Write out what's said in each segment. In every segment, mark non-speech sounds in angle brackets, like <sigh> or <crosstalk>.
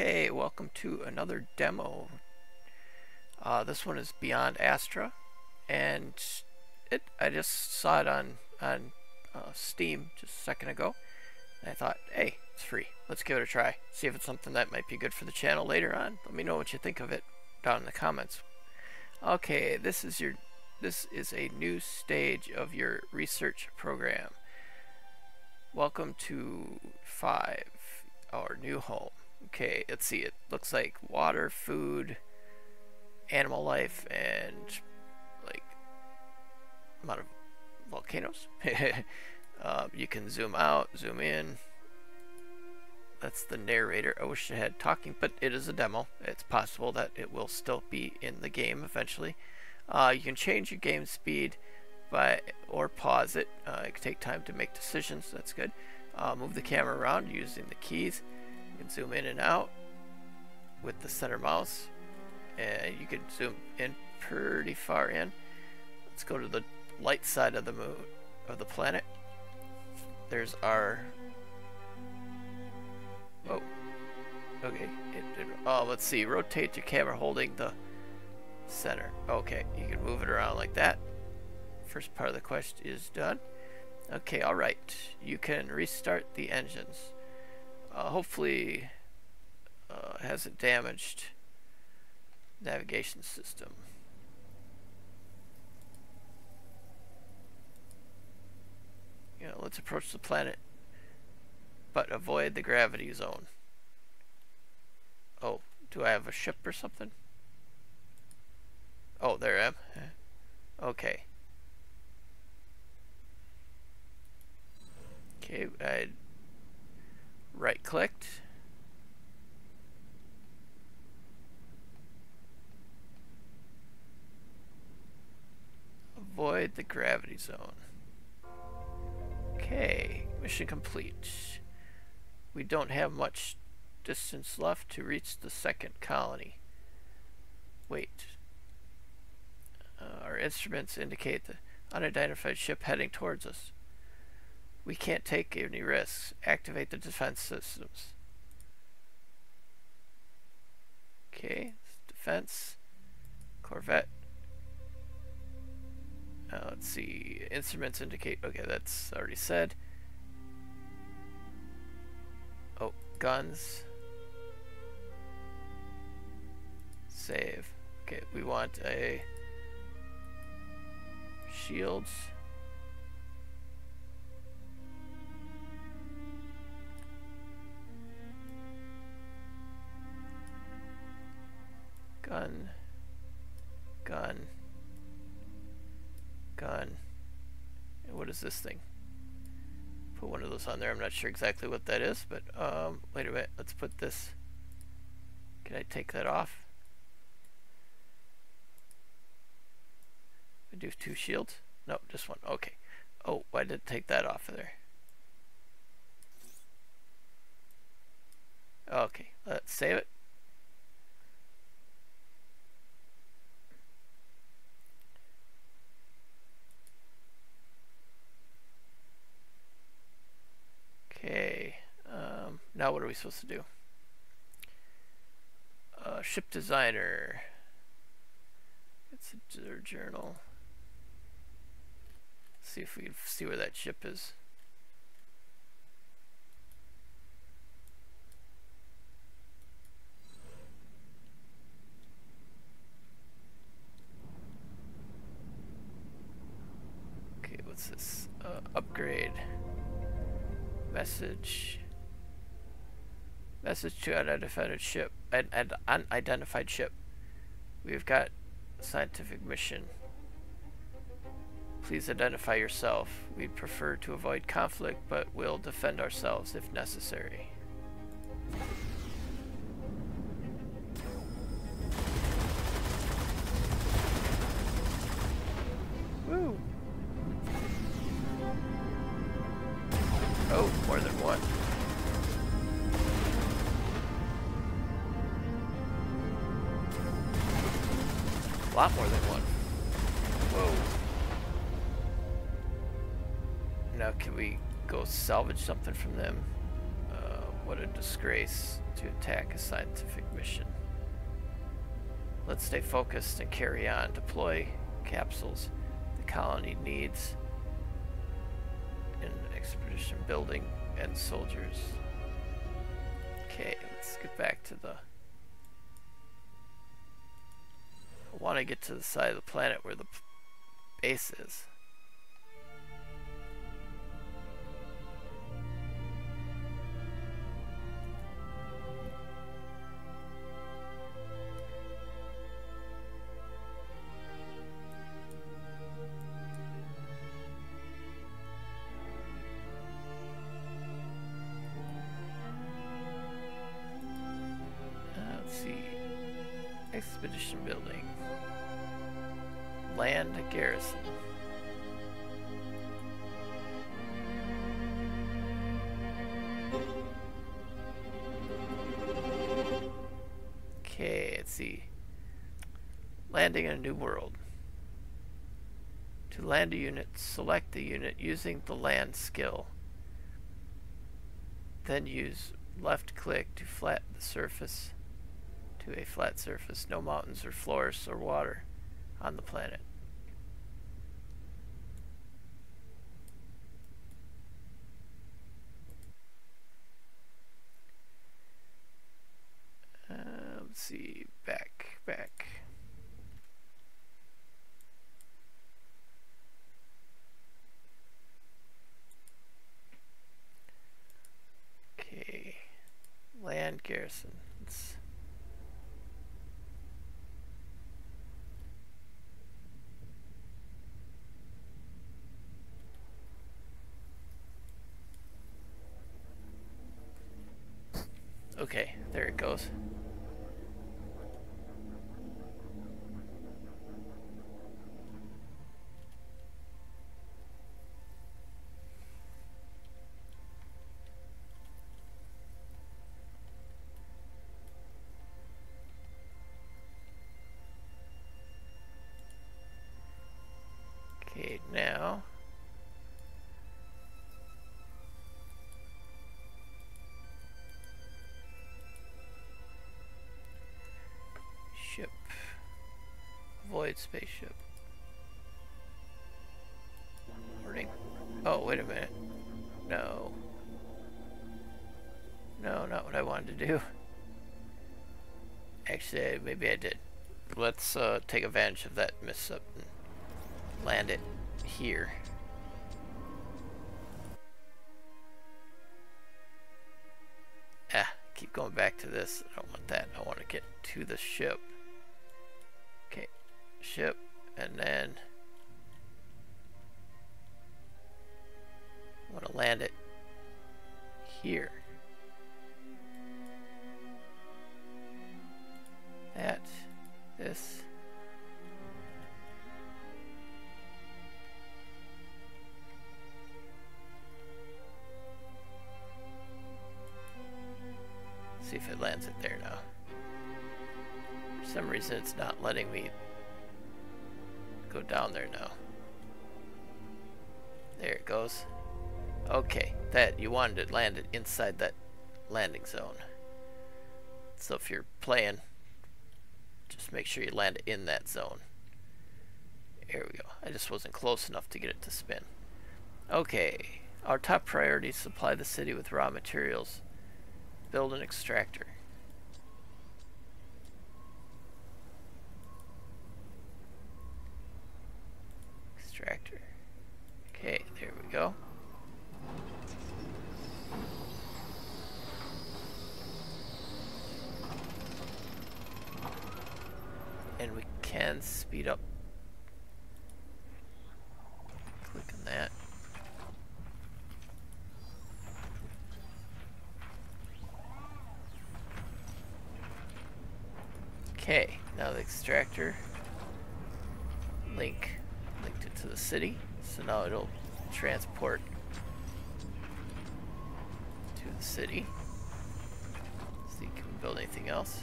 Okay, welcome to another demo. Uh, this one is Beyond Astra, and it I just saw it on on uh, Steam just a second ago. And I thought, hey, it's free. Let's give it a try. See if it's something that might be good for the channel later on. Let me know what you think of it down in the comments. Okay, this is your this is a new stage of your research program. Welcome to 5, our new home. Okay, let's see. It looks like water, food, animal life, and like amount of volcanoes. <laughs> um, you can zoom out, zoom in. That's the narrator. I wish I had talking, but it is a demo. It's possible that it will still be in the game eventually. Uh, you can change your game speed by or pause it. Uh, it can take time to make decisions. That's good. Uh, move the camera around using the keys. You can zoom in and out with the center mouse. And you can zoom in pretty far in. Let's go to the light side of the moon of the planet. There's our Oh. Okay. It, it, oh, let's see. Rotate your camera holding the center. Okay. You can move it around like that. First part of the quest is done. Okay, alright. You can restart the engines. Uh, hopefully uh, hasn't damaged navigation system. You know, let's approach the planet but avoid the gravity zone. Oh, do I have a ship or something? Oh, there I am. Okay. Okay, I right clicked. Avoid the gravity zone. Okay, mission complete. We don't have much distance left to reach the second colony. Wait. Uh, our instruments indicate the unidentified ship heading towards us. We can't take any risks. Activate the defense systems. Okay, defense, Corvette. Uh, let's see, instruments indicate, okay, that's already said. Oh, guns. Save. Okay, we want a shields. Gun. Gun. Gun. And what is this thing? put one of those on there. I'm not sure exactly what that is, but um, wait a minute. Let's put this. Can I take that off? I do two shields? No, just one. Okay. Oh, why did take that off of there? Okay, let's save it. Now what are we supposed to do? Uh, ship designer. It's a journal. Let's see if we can see where that ship is. Okay, what's this? Uh, upgrade. Message. Message to unidentified ship. An, an unidentified ship. We've got scientific mission. Please identify yourself. We'd prefer to avoid conflict, but we'll defend ourselves if necessary. Now can we go salvage something from them? Uh, What a disgrace to attack a scientific mission. Let's stay focused and carry on. Deploy capsules the colony needs in expedition building and soldiers. Okay, let's get back to the... I want to get to the side of the planet where the base is. Garrison. Okay, let's see. Landing in a new world. To land a unit, select the unit using the land skill. Then use left click to flatten the surface to a flat surface, no mountains or floors or water on the planet. Uh, let's see, back, back. Okay, land garrison. Let's Okay, there it goes. Avoid spaceship. Warning. Oh, wait a minute. No. No, not what I wanted to do. Actually, maybe I did. Let's uh, take advantage of that miss up and land it here. Ah, keep going back to this. I don't want that. I want to get to the ship ship and then I want to land it here. At this. See if it lands it there now. For some reason it's not letting me go down there now. There it goes. Okay, that you wanted it inside that landing zone. So if you're playing, just make sure you land it in that zone. There we go. I just wasn't close enough to get it to spin. Okay, our top priority is supply the city with raw materials. Build an extractor. Okay, there we go. And we can speed up. Click on that. Okay, now the extractor link linked it to the city. So now it'll transport to the city. See, can we can build anything else?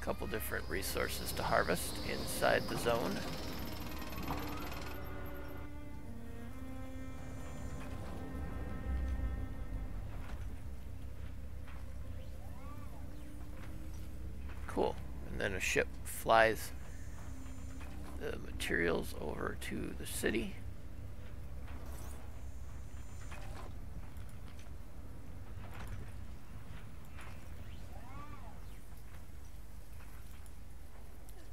A couple different resources to harvest inside the zone. Ship flies the materials over to the city.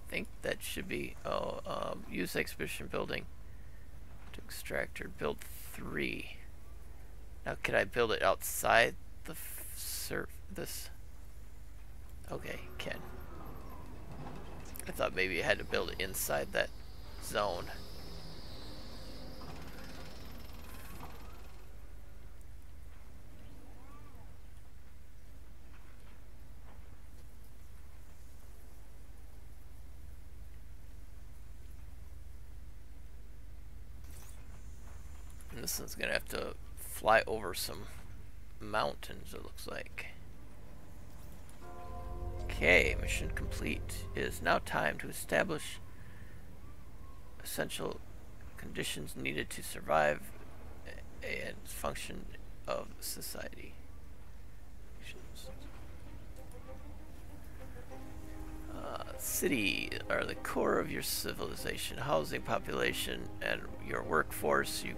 think that should be, oh, um, use exhibition building to extract or build three. Now, can I build it outside the surf, this? Okay, can. I thought maybe I had to build it inside that zone. this one's gonna have to fly over some mountains, it looks like. Okay, mission complete. It is now time to establish essential conditions needed to survive and function of society. Uh, city are the core of your civilization, housing population, and your workforce. You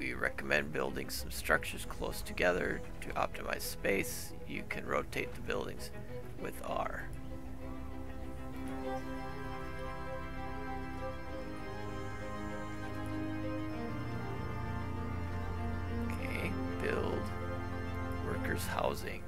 we recommend building some structures close together to optimize space. You can rotate the buildings with R. Okay, build workers housing.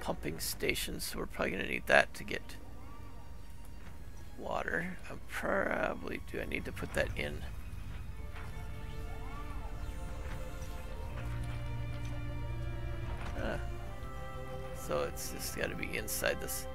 Pumping station, so we're probably going to need that to get water. I probably, do I need to put that in? Uh, so it's just got to be inside this.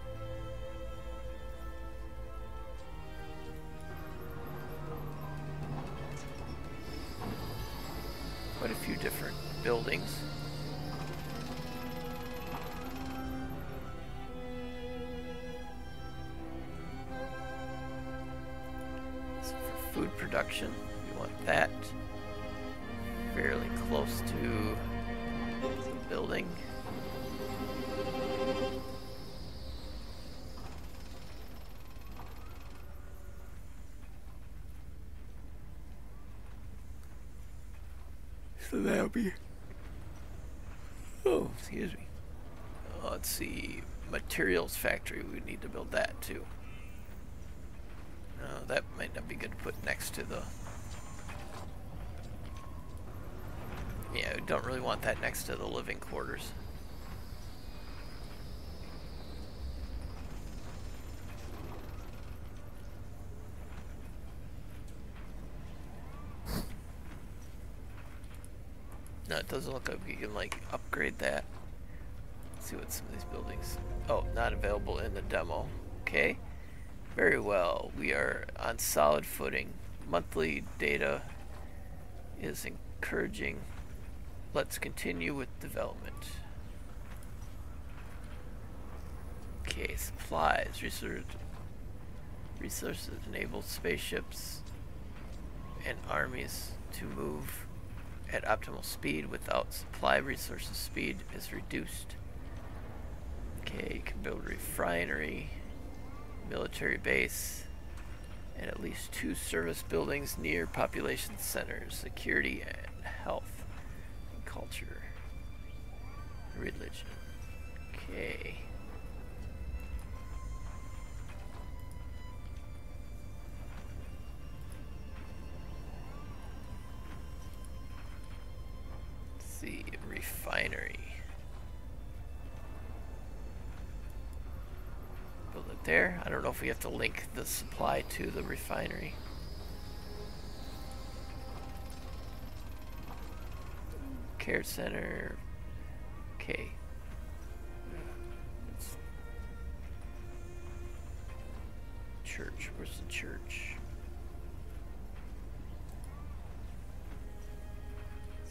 Food production. We want that fairly close to the building. So that'll be... Oh, excuse me. let's see. Materials factory, we need to build that too. That might not be good to put next to the... Yeah, don't really want that next to the living quarters. <laughs> No, it doesn't look like we can like upgrade that. Let's see what some of these buildings... Oh, not available in the demo. Okay. Very well. We are on solid footing. Monthly data is encouraging. Let's continue with development. Okay, supplies, research, resources enable spaceships and armies to move at optimal speed without supply resources speed is reduced. Okay, you can build refinery military base, and at least two service buildings near population centers, security and health, and culture, religion. Okay. there. I don't know if we have to link the supply to the refinery. Care center. Okay. Church. Where's the church?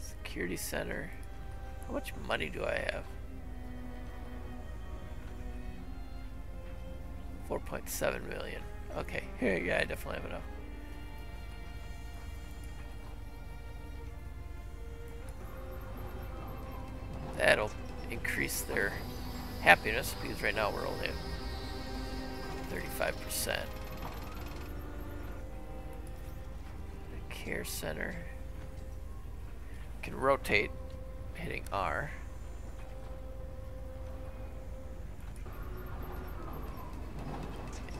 Security center. How much money do I have? 4.7 million. Okay, here, yeah, I definitely have enough. That'll increase their happiness because right now we're only at 35%. The care center can rotate hitting R.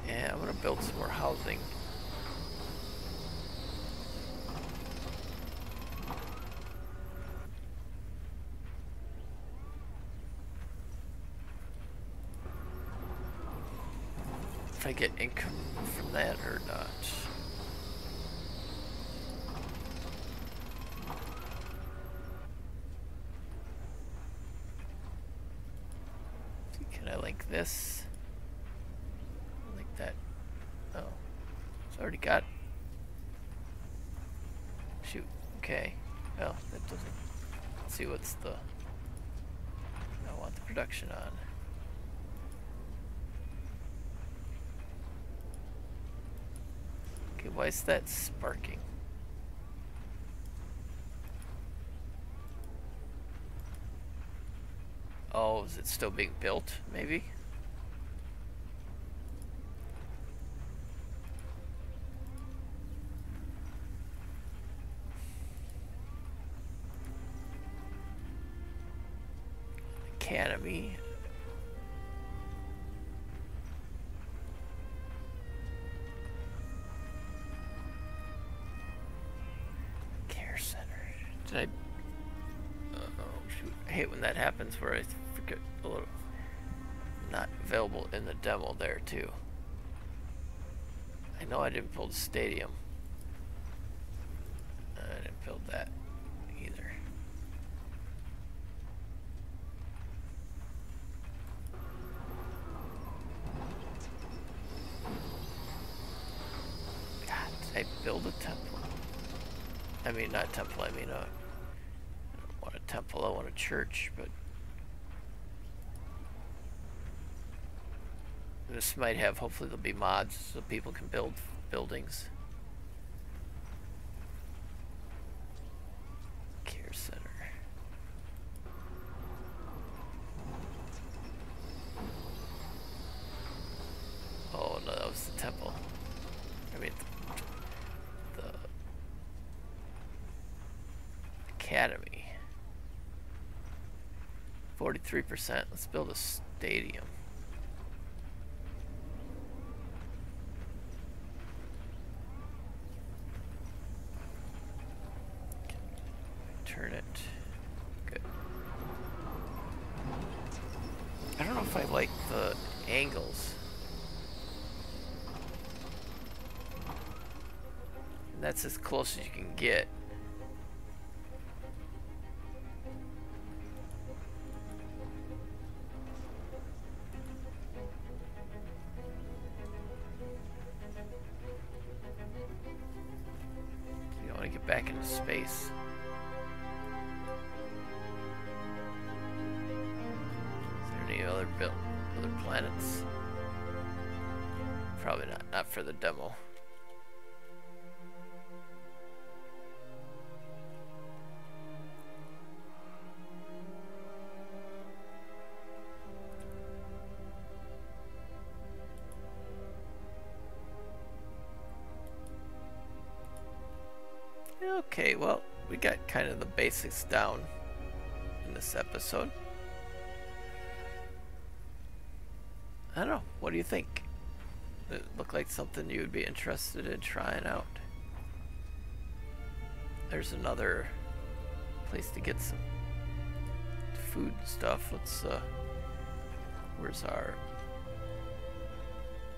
And I'm gonna build some more housing. If I get income from that or not. Can I this? Like that. Oh. It's already got. Shoot. Okay. Well, that doesn't. Let's see what's the. I want the production on. Okay, why is that sparking? Oh, is it still being built, maybe? Academy. Care center. Did I? Uh oh, shoot! I hate when that happens where I forget a little. Not available in the demo there too. I know I didn't build a stadium. I didn't build that either. God, did I build a temple? I mean, not temple, I mean, uh, I don't want a temple, I want a church, but this might have, hopefully there'll be mods so people can build buildings. Care center. Oh no, that was the temple. I mean, the, the academy. 43%. Let's build a stadium. Turn it. Good. I don't know if I like the angles. That's as close as you can get. Back into space. Is there any other built other planets? Probably not. Not for the demo. Okay, well, we got kind of the basics down in this episode. I don't know. What do you think? It look like something you would be interested in trying out. There's another place to get some food and stuff. Let's uh where's our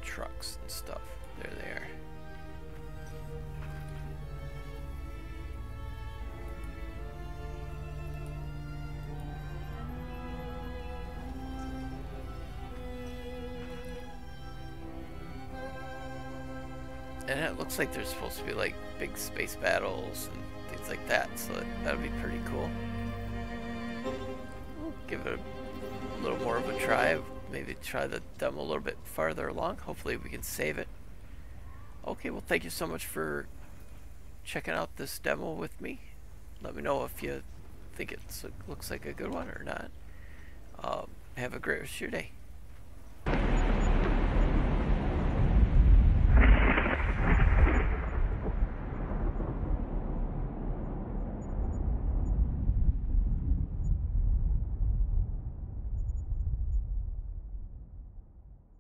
trucks and stuff? There they are. Like there's supposed to be like big space battles and things like that, so that would be pretty cool. We'll give it a little more of a try. Maybe try the demo a little bit farther along. Hopefully we can save it. Okay, well thank you so much for checking out this demo with me. Let me know if you think it looks like a good one or not. Um, have a great rest of your day.